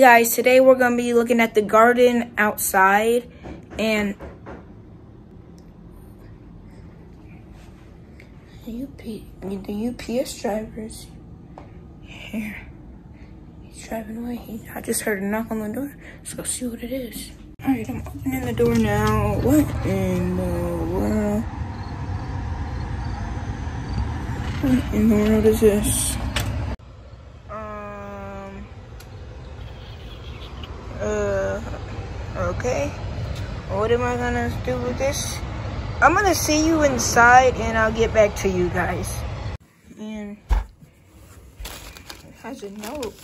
guys, today we're going to be looking at the garden outside and UP, the UPS drivers here. He's driving away. He, I just heard a knock on the door. Let's go see what it is. All right, I'm opening the door now. What in the world? What in the world is this? Okay. What am I gonna do with this? I'm gonna see you inside and I'll get back to you guys. And it has a note.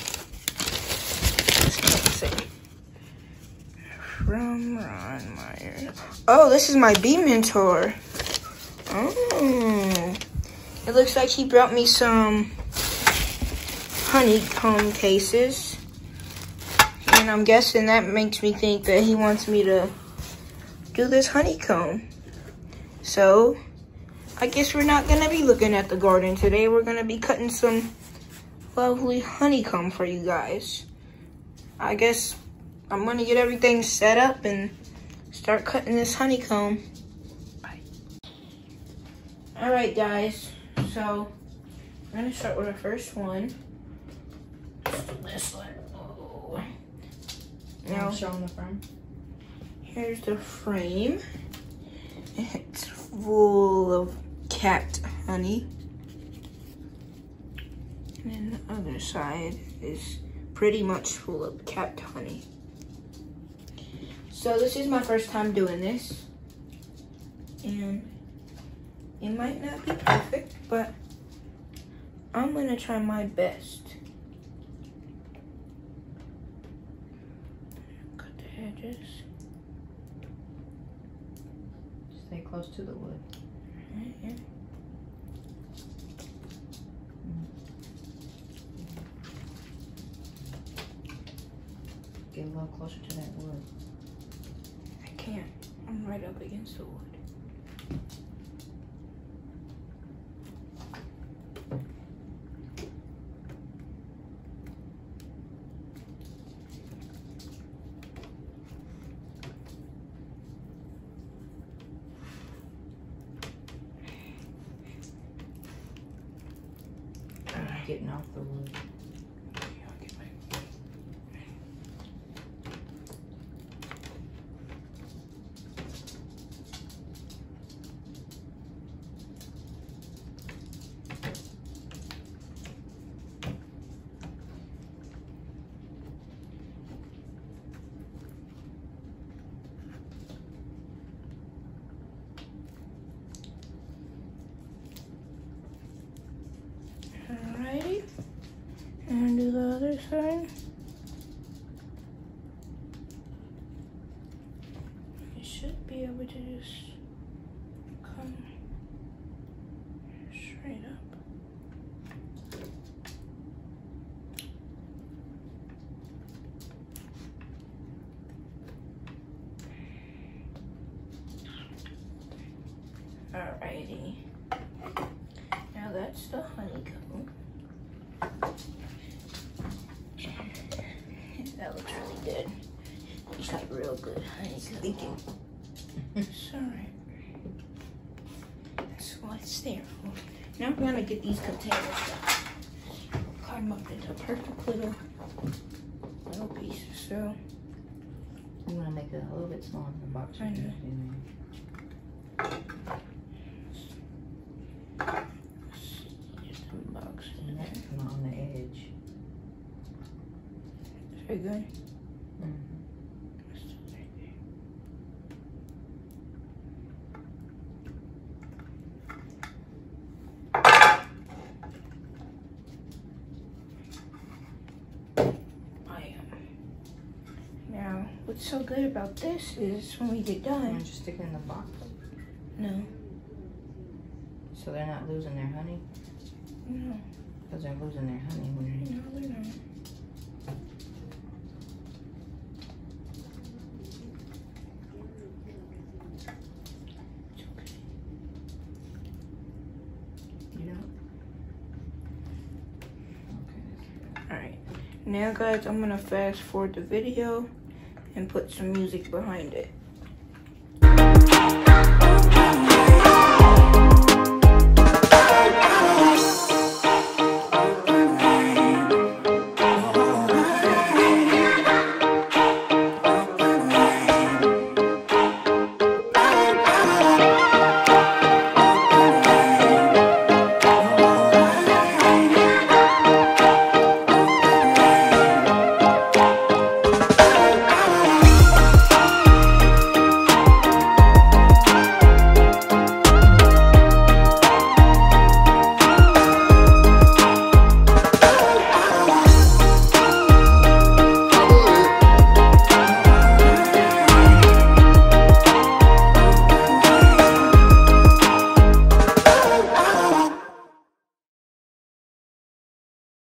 From Ron Meyer. Oh, this is my bee mentor. Oh. It looks like he brought me some honeycomb cases. And I'm guessing that makes me think that he wants me to do this honeycomb. So, I guess we're not going to be looking at the garden today. We're going to be cutting some lovely honeycomb for you guys. I guess I'm going to get everything set up and start cutting this honeycomb. Bye. All right, guys. So, I'm going to start with the first one. This one. Oh. Now, showing the frame. Here's the frame. It's full of capped honey. And then the other side is pretty much full of capped honey. So this is my first time doing this. And it might not be perfect, but I'm gonna try my best. Cut the Stay close to the wood. Right here. Get a little closer to that wood. I can't. I'm right up against the wood. Getting off the wood. Alrighty. And the. You should be able to just come straight up. Alrighty. Now that's the honeycomb. That looks really good. It's got real good honeycomb. It's alright. That's what it's there for. Now I'm gonna get these containers. Cut them up into perfect little little pieces. So want to make it a little bit smaller than the box. I know. in just unbox there. it. And that's kind of on the edge. Very good. Now, what's so good about this is when we get done. just stick it in the box No, so they're not losing their honey? no, Because they're losing their honey no, they're not. you know. Okay. All right. Now guys, I'm gonna fast forward the video and put some music behind it.